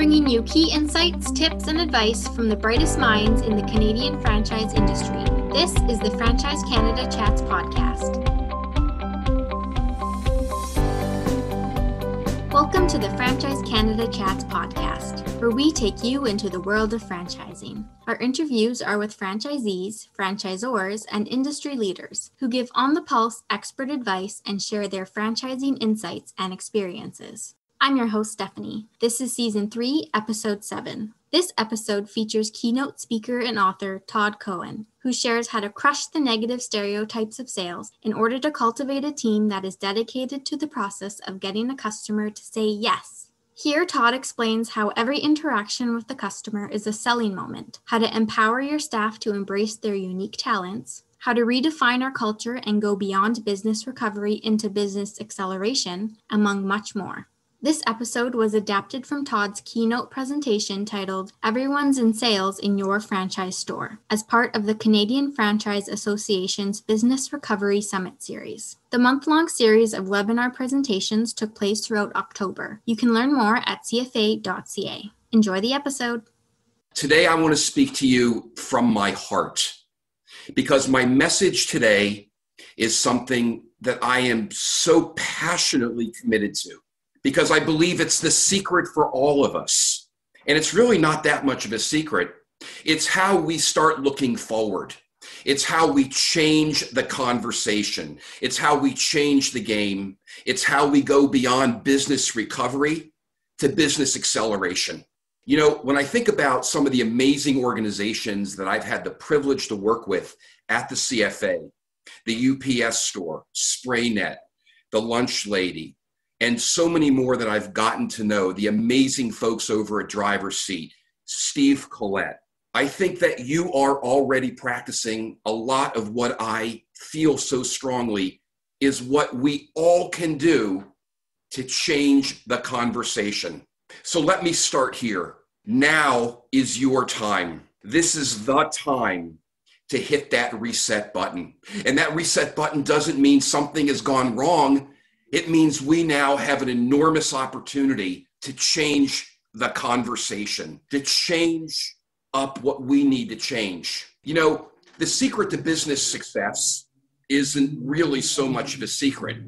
bringing you key insights, tips, and advice from the brightest minds in the Canadian franchise industry. This is the Franchise Canada Chats podcast. Welcome to the Franchise Canada Chats podcast, where we take you into the world of franchising. Our interviews are with franchisees, franchisors, and industry leaders who give on the pulse expert advice and share their franchising insights and experiences. I'm your host, Stephanie. This is season three, episode seven. This episode features keynote speaker and author Todd Cohen, who shares how to crush the negative stereotypes of sales in order to cultivate a team that is dedicated to the process of getting a customer to say yes. Here, Todd explains how every interaction with the customer is a selling moment, how to empower your staff to embrace their unique talents, how to redefine our culture and go beyond business recovery into business acceleration, among much more. This episode was adapted from Todd's keynote presentation titled Everyone's in Sales in Your Franchise Store as part of the Canadian Franchise Association's Business Recovery Summit series. The month long series of webinar presentations took place throughout October. You can learn more at cfa.ca. Enjoy the episode. Today, I want to speak to you from my heart because my message today is something that I am so passionately committed to because I believe it's the secret for all of us. And it's really not that much of a secret. It's how we start looking forward. It's how we change the conversation. It's how we change the game. It's how we go beyond business recovery to business acceleration. You know, when I think about some of the amazing organizations that I've had the privilege to work with at the CFA, the UPS store, SprayNet, the Lunch Lady, and so many more that I've gotten to know, the amazing folks over at Driver's Seat, Steve Collette. I think that you are already practicing a lot of what I feel so strongly is what we all can do to change the conversation. So let me start here. Now is your time. This is the time to hit that reset button. And that reset button doesn't mean something has gone wrong it means we now have an enormous opportunity to change the conversation, to change up what we need to change. You know, the secret to business success isn't really so much of a secret.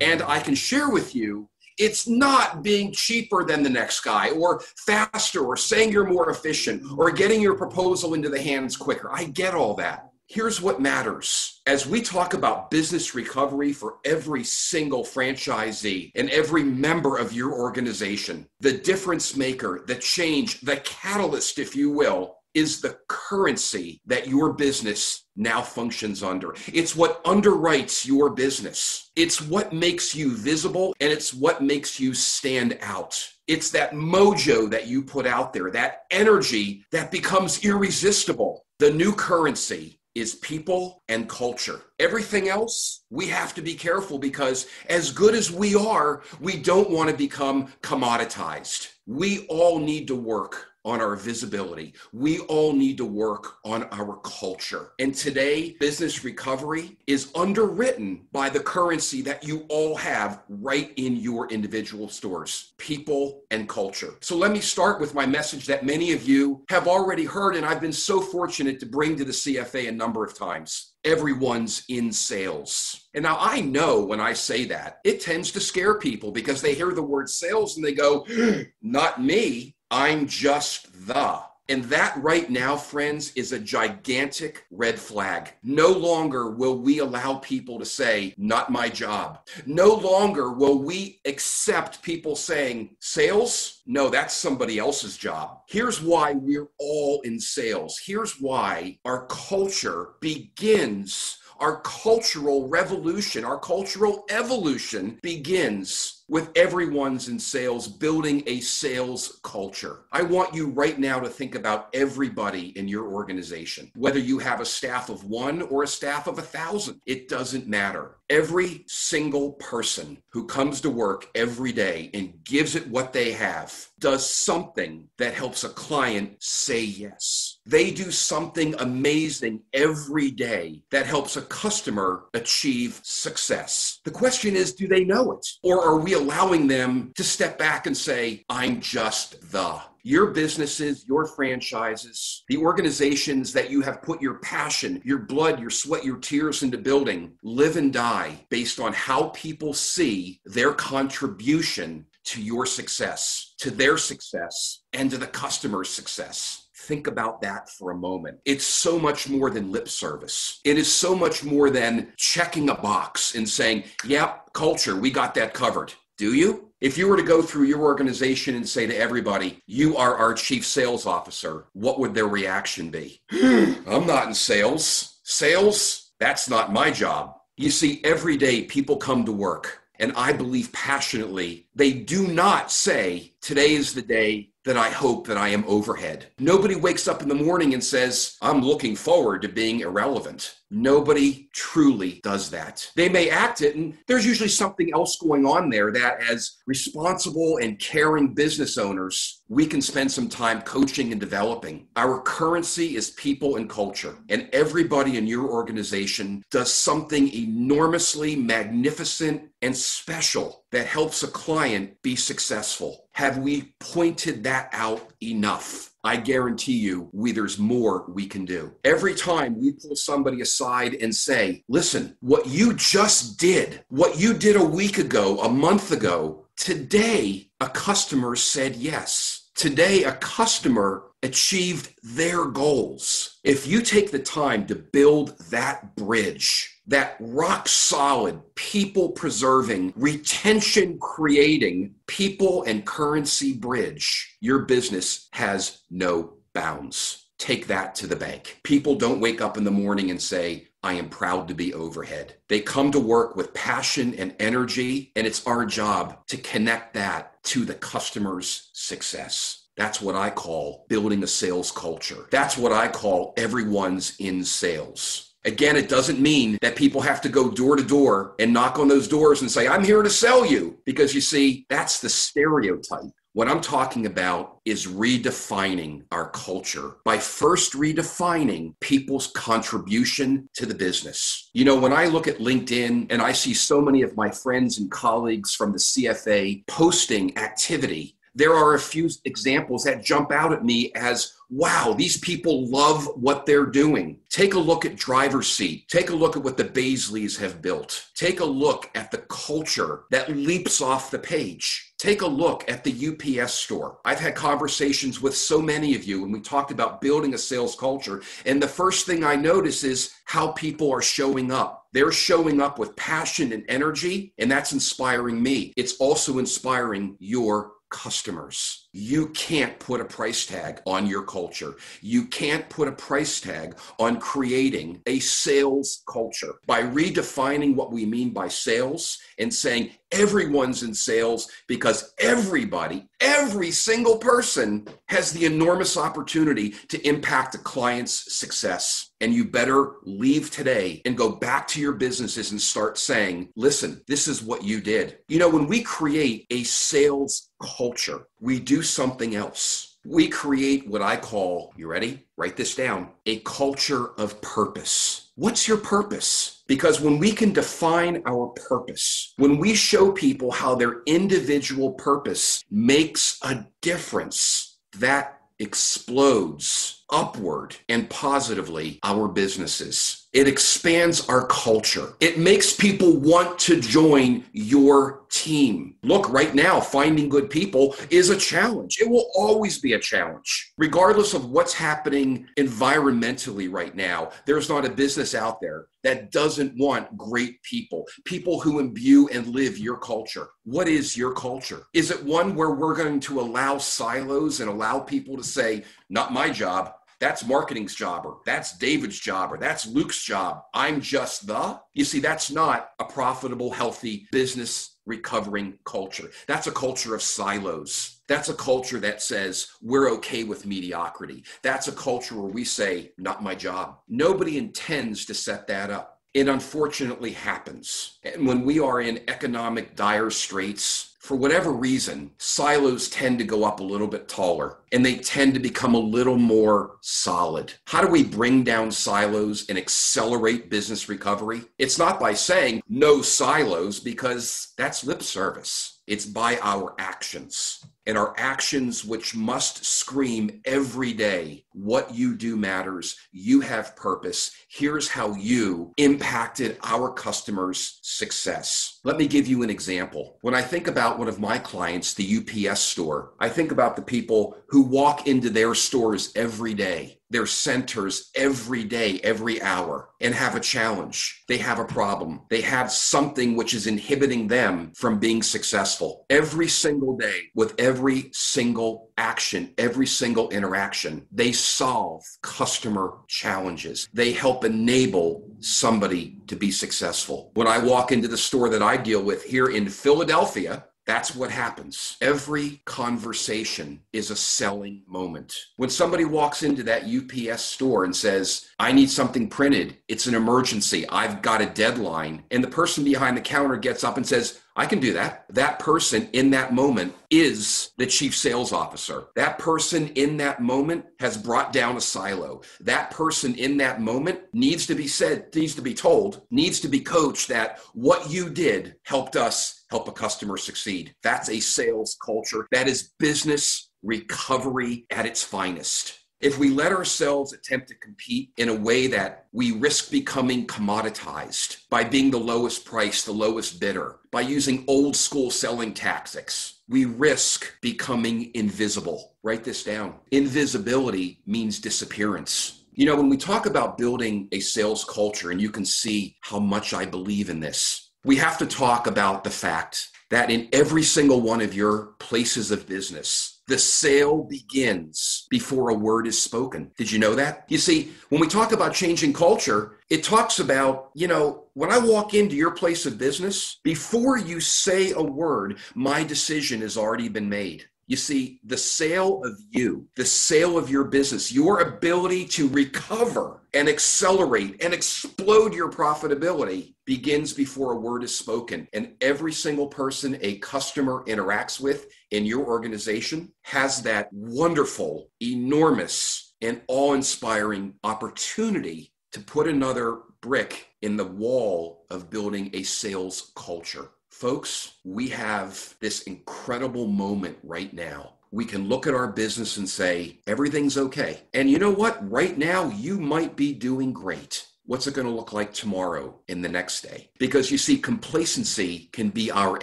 And I can share with you, it's not being cheaper than the next guy or faster or saying you're more efficient or getting your proposal into the hands quicker. I get all that here's what matters. As we talk about business recovery for every single franchisee and every member of your organization, the difference maker, the change, the catalyst, if you will, is the currency that your business now functions under. It's what underwrites your business. It's what makes you visible and it's what makes you stand out. It's that mojo that you put out there, that energy that becomes irresistible. The new currency is people and culture. Everything else, we have to be careful because as good as we are, we don't want to become commoditized. We all need to work on our visibility. We all need to work on our culture. And today, business recovery is underwritten by the currency that you all have right in your individual stores people and culture. So let me start with my message that many of you have already heard, and I've been so fortunate to bring to the CFA a number of times. Everyone's in sales. And now I know when I say that, it tends to scare people because they hear the word sales and they go, not me. I'm just the. And that right now, friends, is a gigantic red flag. No longer will we allow people to say, not my job. No longer will we accept people saying, sales? No, that's somebody else's job. Here's why we're all in sales. Here's why our culture begins our cultural revolution, our cultural evolution begins with everyone's in sales building a sales culture. I want you right now to think about everybody in your organization, whether you have a staff of one or a staff of a thousand, it doesn't matter. Every single person who comes to work every day and gives it what they have does something that helps a client say yes. They do something amazing every day that helps a customer achieve success. The question is, do they know it? Or are we allowing them to step back and say, I'm just the. Your businesses, your franchises, the organizations that you have put your passion, your blood, your sweat, your tears into building live and die based on how people see their contribution to your success, to their success, and to the customer's success. Think about that for a moment. It's so much more than lip service. It is so much more than checking a box and saying, yep, culture, we got that covered. Do you? If you were to go through your organization and say to everybody, you are our chief sales officer, what would their reaction be? I'm not in sales. Sales? That's not my job. You see, every day people come to work, and I believe passionately, they do not say, today is the day that I hope that I am overhead. Nobody wakes up in the morning and says, I'm looking forward to being irrelevant. Nobody truly does that. They may act it, and there's usually something else going on there that, as responsible and caring business owners, we can spend some time coaching and developing. Our currency is people and culture, and everybody in your organization does something enormously magnificent and special that helps a client be successful. Have we pointed that out enough? I guarantee you, we, there's more we can do. Every time we pull somebody aside and say, listen, what you just did, what you did a week ago, a month ago, today a customer said yes. Today a customer achieved their goals. If you take the time to build that bridge, that rock solid, people preserving, retention creating, people and currency bridge, your business has no bounds. Take that to the bank. People don't wake up in the morning and say, I am proud to be overhead. They come to work with passion and energy, and it's our job to connect that to the customer's success. That's what I call building a sales culture. That's what I call everyone's in sales. Again, it doesn't mean that people have to go door to door and knock on those doors and say, I'm here to sell you. Because you see, that's the stereotype. What I'm talking about is redefining our culture by first redefining people's contribution to the business. You know, when I look at LinkedIn and I see so many of my friends and colleagues from the CFA posting activity, there are a few examples that jump out at me as wow, these people love what they're doing. Take a look at driver's seat. Take a look at what the Baisleys have built. Take a look at the culture that leaps off the page. Take a look at the UPS store. I've had conversations with so many of you, and we talked about building a sales culture. And the first thing I notice is how people are showing up. They're showing up with passion and energy, and that's inspiring me. It's also inspiring your customers. You can't put a price tag on your culture. You can't put a price tag on creating a sales culture. By redefining what we mean by sales and saying everyone's in sales because everybody, every single person has the enormous opportunity to impact a client's success. And you better leave today and go back to your businesses and start saying, listen, this is what you did. You know, when we create a sales culture, we do something else. We create what I call, you ready? Write this down a culture of purpose. What's your purpose? Because when we can define our purpose, when we show people how their individual purpose makes a difference, that explodes upward and positively our businesses. It expands our culture. It makes people want to join your team. Look, right now, finding good people is a challenge. It will always be a challenge. Regardless of what's happening environmentally right now, there's not a business out there that doesn't want great people, people who imbue and live your culture. What is your culture? Is it one where we're going to allow silos and allow people to say, not my job, that's marketing's job, or that's David's job, or that's Luke's job. I'm just the. You see, that's not a profitable, healthy business recovering culture. That's a culture of silos. That's a culture that says we're okay with mediocrity. That's a culture where we say, not my job. Nobody intends to set that up. It unfortunately happens. And when we are in economic dire straits, for whatever reason, silos tend to go up a little bit taller. and they tend to become a little more solid. How do we bring down silos and accelerate business recovery? It's not by saying no silos because that's lip service. It's by our actions and our actions, which must scream every day what you do matters. You have purpose. Here's how you impacted our customers' success. Let me give you an example. When I think about one of my clients, the UPS store, I think about the people who walk into their stores every day their centers every day, every hour, and have a challenge. They have a problem. They have something which is inhibiting them from being successful. Every single day, with every single action, every single interaction, they solve customer challenges. They help enable somebody to be successful. When I walk into the store that I deal with here in Philadelphia, that's what happens. Every conversation is a selling moment. When somebody walks into that UPS store and says, I need something printed, it's an emergency, I've got a deadline, and the person behind the counter gets up and says, I can do that. That person in that moment is the chief sales officer. That person in that moment has brought down a silo. That person in that moment needs to be said, needs to be told, needs to be coached that what you did helped us help a customer succeed. That's a sales culture. That is business recovery at its finest. If we let ourselves attempt to compete in a way that we risk becoming commoditized by being the lowest price, the lowest bidder, by using old school selling tactics, we risk becoming invisible. Write this down. Invisibility means disappearance. You know, when we talk about building a sales culture, and you can see how much I believe in this, we have to talk about the fact that in every single one of your places of business, the sale begins before a word is spoken. Did you know that? You see, when we talk about changing culture, it talks about, you know, when I walk into your place of business, before you say a word, my decision has already been made. You see, the sale of you, the sale of your business, your ability to recover and accelerate and explode your profitability begins before a word is spoken. And every single person a customer interacts with in your organization has that wonderful, enormous, and awe inspiring opportunity to put another brick in the wall of building a sales culture. Folks, we have this incredible moment right now. We can look at our business and say, everything's okay. And you know what? Right now, you might be doing great. What's it going to look like tomorrow and the next day? Because you see, complacency can be our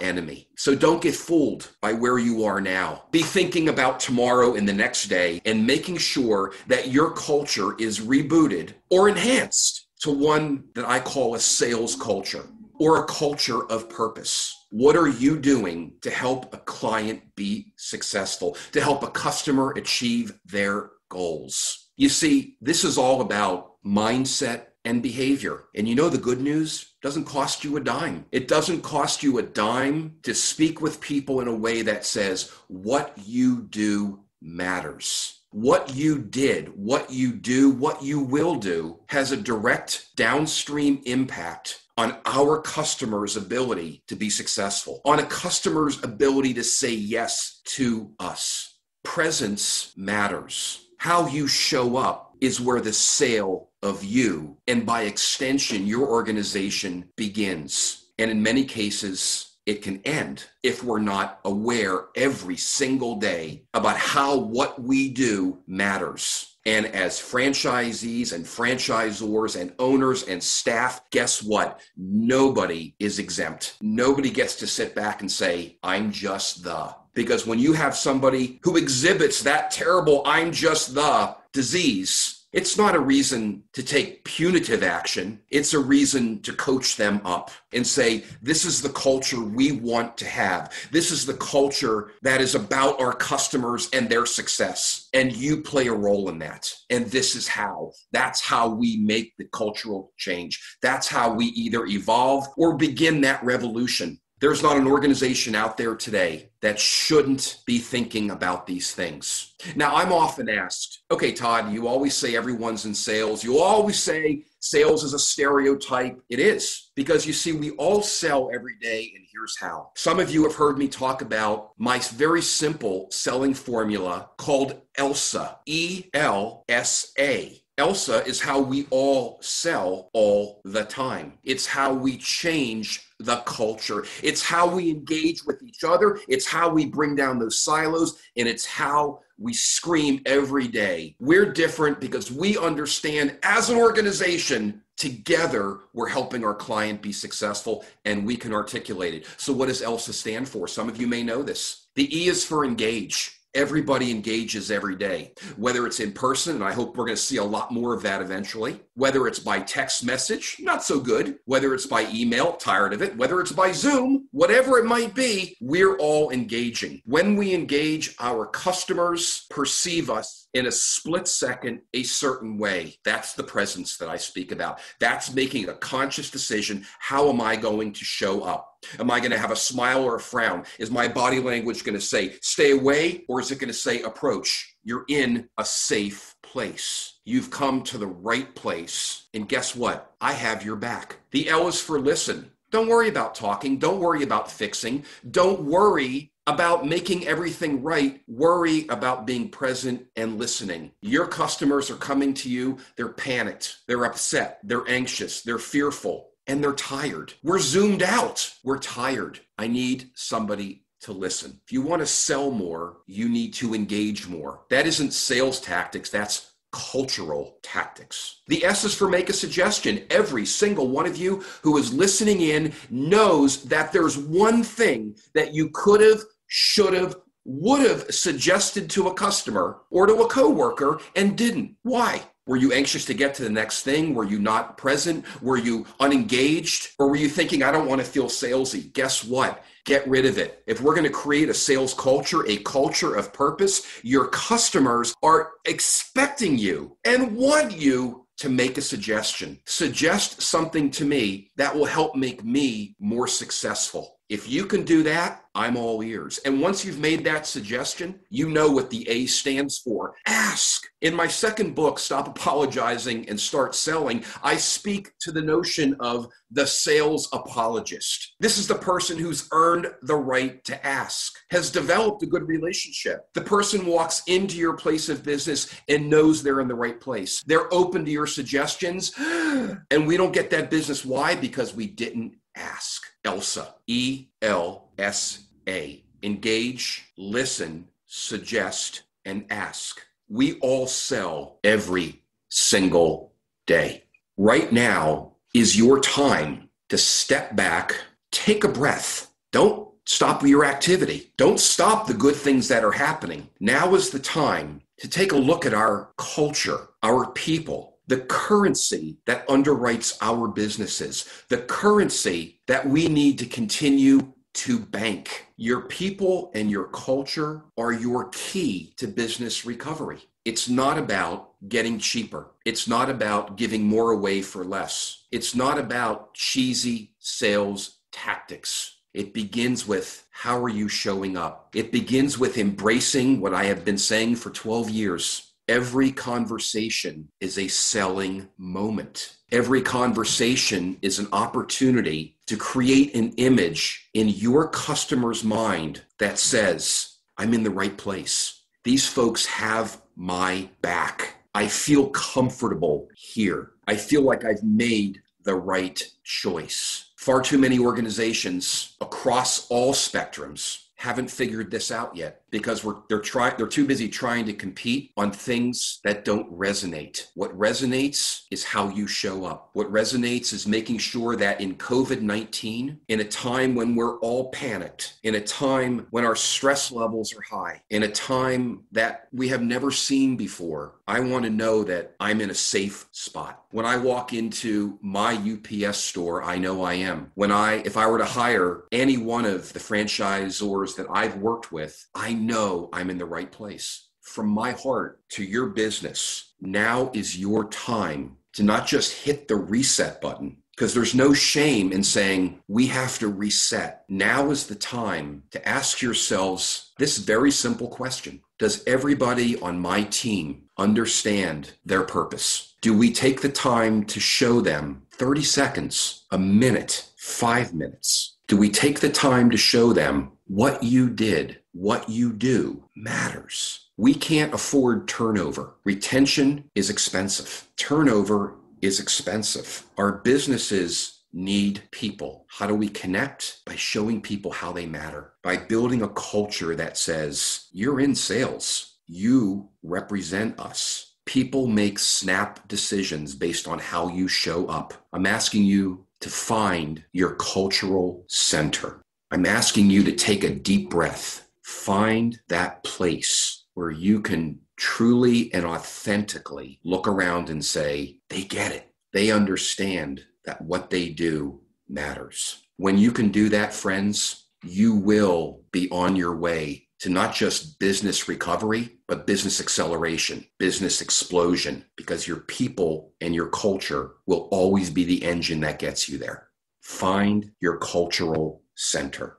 enemy. So don't get fooled by where you are now. Be thinking about tomorrow and the next day and making sure that your culture is rebooted or enhanced to one that I call a sales culture or a culture of purpose? What are you doing to help a client be successful, to help a customer achieve their goals? You see, this is all about mindset and behavior. And you know the good news doesn't cost you a dime. It doesn't cost you a dime to speak with people in a way that says what you do matters what you did, what you do, what you will do has a direct downstream impact on our customer's ability to be successful, on a customer's ability to say yes to us. Presence matters. How you show up is where the sale of you and by extension your organization begins. And in many cases, it can end if we're not aware every single day about how what we do matters. And as franchisees and franchisors and owners and staff, guess what? Nobody is exempt. Nobody gets to sit back and say, I'm just the. Because when you have somebody who exhibits that terrible, I'm just the disease, it's not a reason to take punitive action. It's a reason to coach them up and say, this is the culture we want to have. This is the culture that is about our customers and their success. And you play a role in that. And this is how. That's how we make the cultural change. That's how we either evolve or begin that revolution. There's not an organization out there today that shouldn't be thinking about these things. Now, I'm often asked, okay, Todd, you always say everyone's in sales. You always say sales is a stereotype. It is, because you see, we all sell every day, and here's how. Some of you have heard me talk about my very simple selling formula called ELSA, E L S A. ELSA is how we all sell all the time. It's how we change the culture. It's how we engage with each other. It's how we bring down those silos. And it's how we scream every day. We're different because we understand as an organization, together, we're helping our client be successful and we can articulate it. So, what does ELSA stand for? Some of you may know this. The E is for engage. Everybody engages every day, whether it's in person, and I hope we're going to see a lot more of that eventually, whether it's by text message, not so good, whether it's by email, tired of it, whether it's by Zoom, whatever it might be, we're all engaging. When we engage, our customers perceive us in a split second a certain way. That's the presence that I speak about. That's making a conscious decision. How am I going to show up? Am I going to have a smile or a frown? Is my body language going to say stay away or is it going to say approach? You're in a safe place. You've come to the right place. And guess what? I have your back. The L is for listen. Don't worry about talking. Don't worry about fixing. Don't worry about making everything right. Worry about being present and listening. Your customers are coming to you. They're panicked. They're upset. They're anxious. They're fearful and they're tired. We're zoomed out. We're tired. I need somebody to listen. If you want to sell more, you need to engage more. That isn't sales tactics, that's cultural tactics. The S is for make a suggestion. Every single one of you who is listening in knows that there's one thing that you could have, should have, would have suggested to a customer or to a coworker and didn't. Why? Were you anxious to get to the next thing? Were you not present? Were you unengaged? Or were you thinking, I don't want to feel salesy? Guess what? Get rid of it. If we're going to create a sales culture, a culture of purpose, your customers are expecting you and want you to make a suggestion. Suggest something to me that will help make me more successful. If you can do that, I'm all ears. And once you've made that suggestion, you know what the A stands for. Ask. In my second book, Stop Apologizing and Start Selling, I speak to the notion of the sales apologist. This is the person who's earned the right to ask, has developed a good relationship. The person walks into your place of business and knows they're in the right place. They're open to your suggestions, and we don't get that business. Why? Because we didn't ask. ELSA, E L S A. Engage, listen, suggest, and ask. We all sell every single day. Right now is your time to step back, take a breath. Don't stop your activity. Don't stop the good things that are happening. Now is the time to take a look at our culture, our people, the currency that underwrites our businesses, the currency that we need to continue to bank. Your people and your culture are your key to business recovery. It's not about getting cheaper. It's not about giving more away for less. It's not about cheesy sales tactics. It begins with how are you showing up? It begins with embracing what I have been saying for 12 years Every conversation is a selling moment. Every conversation is an opportunity to create an image in your customer's mind that says, I'm in the right place. These folks have my back. I feel comfortable here. I feel like I've made the right choice. Far too many organizations across all spectrums haven't figured this out yet because we're they're trying they're too busy trying to compete on things that don't resonate. What resonates is how you show up. What resonates is making sure that in COVID-19, in a time when we're all panicked, in a time when our stress levels are high, in a time that we have never seen before, I want to know that I'm in a safe spot. When I walk into my UPS store, I know I am. When I if I were to hire any one of the franchisors that I've worked with, I know I'm in the right place. From my heart to your business, now is your time to not just hit the reset button, because there's no shame in saying we have to reset. Now is the time to ask yourselves this very simple question Does everybody on my team understand their purpose? Do we take the time to show them 30 seconds, a minute, five minutes? Do we take the time to show them what you did, what you do matters? We can't afford turnover. Retention is expensive. Turnover is expensive. Our businesses need people. How do we connect? By showing people how they matter, by building a culture that says, you're in sales, you represent us. People make snap decisions based on how you show up. I'm asking you to find your cultural center. I'm asking you to take a deep breath, find that place where you can truly and authentically look around and say, they get it. They understand that what they do matters. When you can do that, friends, you will be on your way to not just business recovery, but business acceleration, business explosion, because your people and your culture will always be the engine that gets you there. Find your cultural center.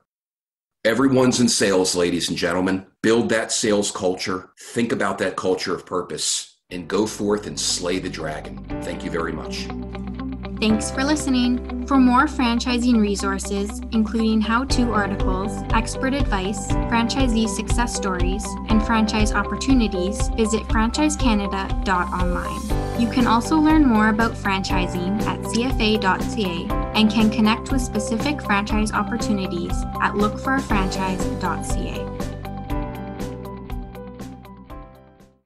Everyone's in sales, ladies and gentlemen. Build that sales culture, think about that culture of purpose, and go forth and slay the dragon. Thank you very much. Thanks for listening. For more franchising resources, including how to articles, expert advice, franchisee success stories, and franchise opportunities, visit franchisecanada.online. You can also learn more about franchising at cfa.ca and can connect with specific franchise opportunities at lookforafranchise.ca.